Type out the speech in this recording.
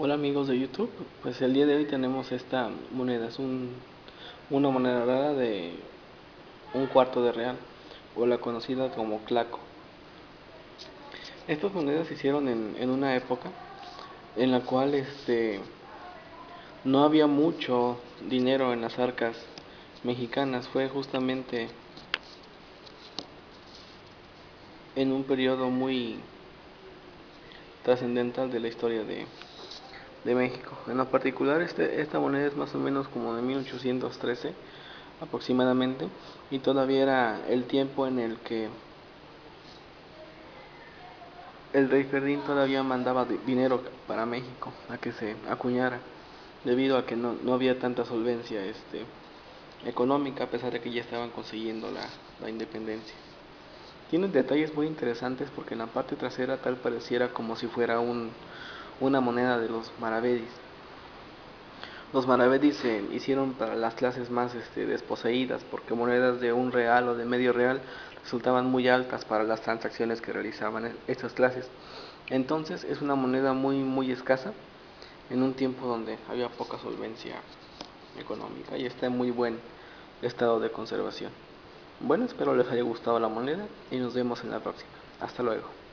Hola amigos de YouTube, pues el día de hoy tenemos esta moneda, es un, una moneda rara de un cuarto de real, o la conocida como claco. Estas monedas se hicieron en, en una época en la cual este, no había mucho dinero en las arcas mexicanas, fue justamente en un periodo muy trascendental de la historia de, de México. En lo particular, este, esta moneda es más o menos como de 1813 aproximadamente y todavía era el tiempo en el que el rey Ferdinand todavía mandaba dinero para México a que se acuñara debido a que no, no había tanta solvencia este, económica a pesar de que ya estaban consiguiendo la, la independencia. Tiene detalles muy interesantes porque en la parte trasera tal pareciera como si fuera un, una moneda de los maravedis. Los maravedis se hicieron para las clases más este, desposeídas porque monedas de un real o de medio real resultaban muy altas para las transacciones que realizaban estas clases. Entonces es una moneda muy muy escasa en un tiempo donde había poca solvencia económica y está en muy buen estado de conservación. Bueno, espero les haya gustado la moneda y nos vemos en la próxima. Hasta luego.